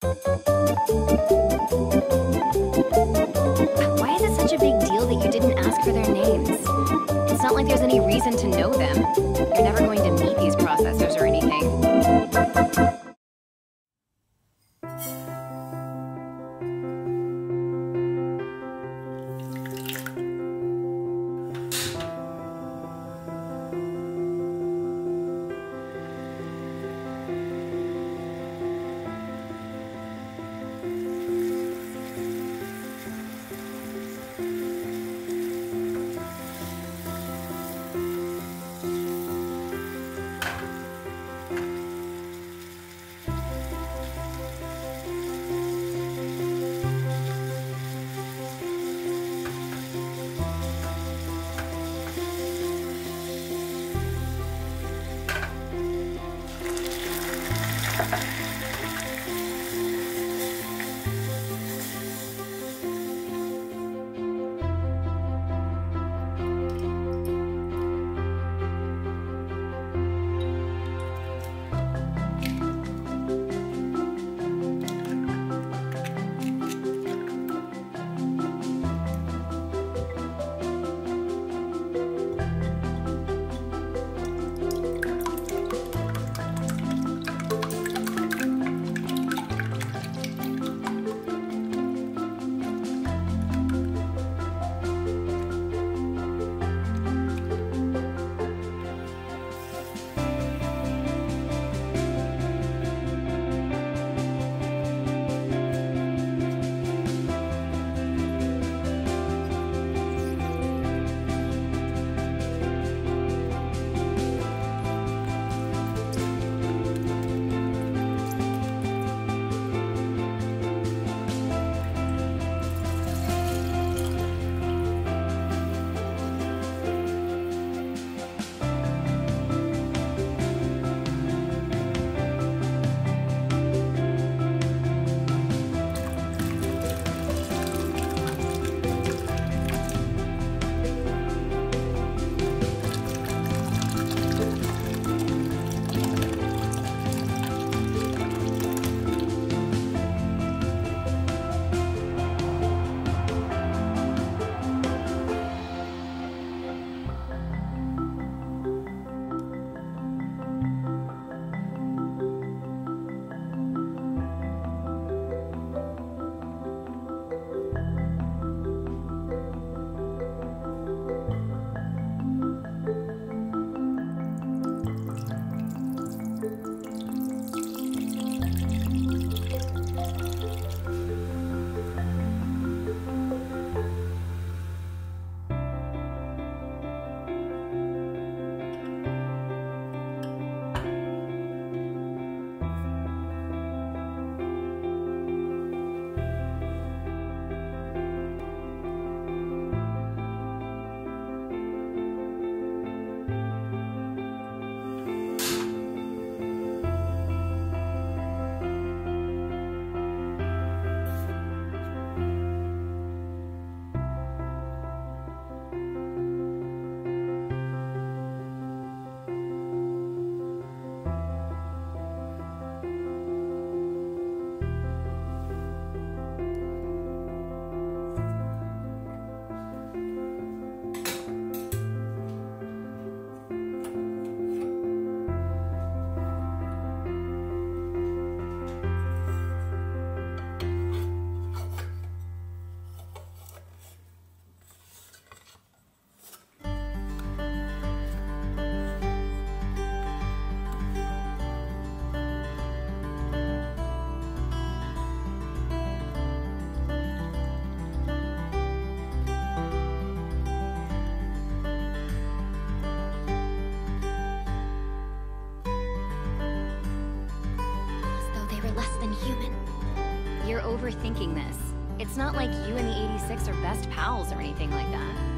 Why is it such a big deal that you didn't ask for their names? It's not like there's any reason to know them. You're never You're overthinking this. It's not like you and the 86 are best pals or anything like that.